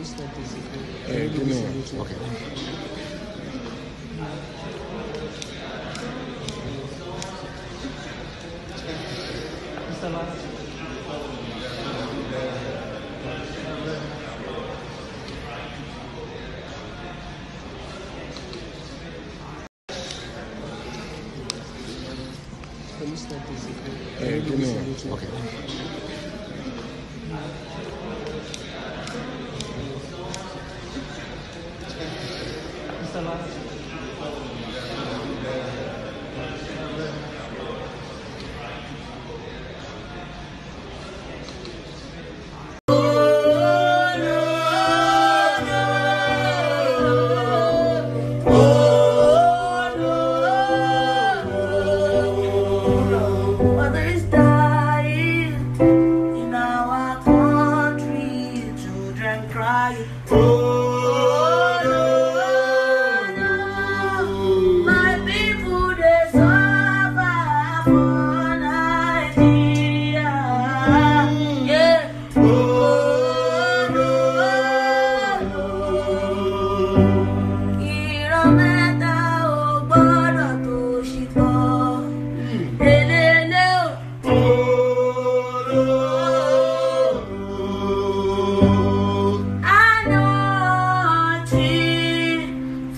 Eh, give me one. Okay. Eh, give me one. Okay.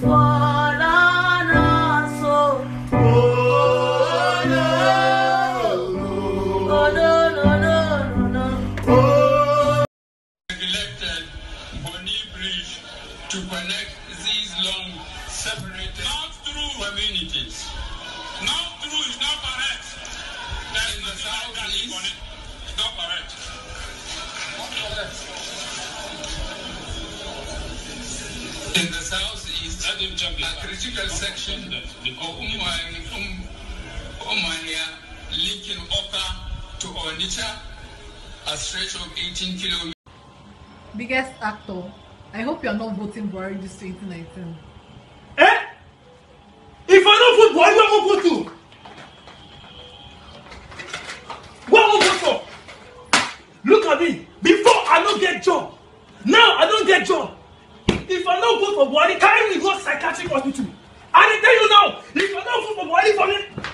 Oh, oh, to connect these long separated communities. Not true, it's not correct. That is the southeast. Not correct. In the southeast, a critical section of Umaya, um, linking Oka to Onitsha, a stretch of 18 kilometers. biggest actor i hope you are not voting buhari this 2019 Eh? If I don't vote, why do I vote to? What I vote for? Look at me. Before I don't get job. Now I don't get job. If I don't vote for Buhari, carry me go psychiatric hospital. I tell you now, if I don't vote for Buhari for Lagos,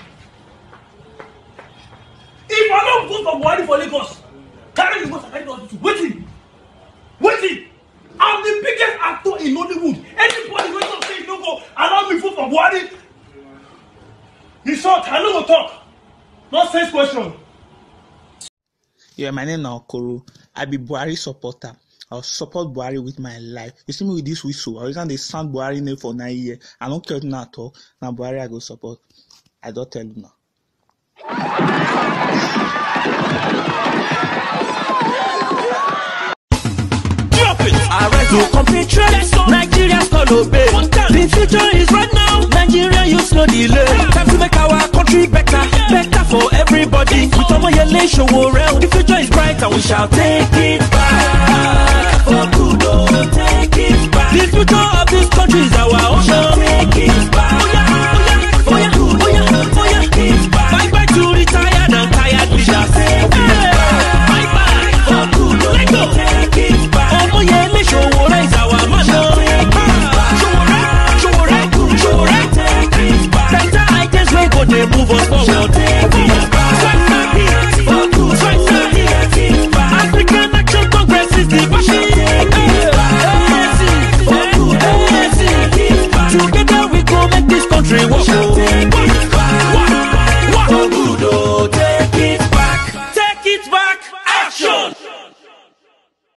if I don't vote for Buhari for Lagos, carry me go psychiatric hospital. Wetin? Wetin? I'm the biggest actor in Nollywood. Anybody wey talk say no go allow me vote for Buhari, in short, I no go talk. Nonsense question. Yeah, my name na Okoro. I be Buhari supporter. I'll support Buhari with my life. You see me with this whistle. I always dey sound Buhari name for nine years. I don't care now at all. Now Buhari I go support. I don't tell you now. Arise to compete trade. Nigeria's call obey. The future is right now. Nigeria use no delay. Time to make our country better, better for everybody. With Omoyele Sowore, oh, the future is bright and we shall take it back. future of this country is our own. Now. Take it back. Oya, oya, oya, oya, oya. Take back. Fight back to retired and tired leaders. Take it back. Fight back. For go. Take it back. Omoyele Sowore is our man. Now. Take it back. Sowore, Sowore, Sowore. Take it back. Center items wey go dey move us forward.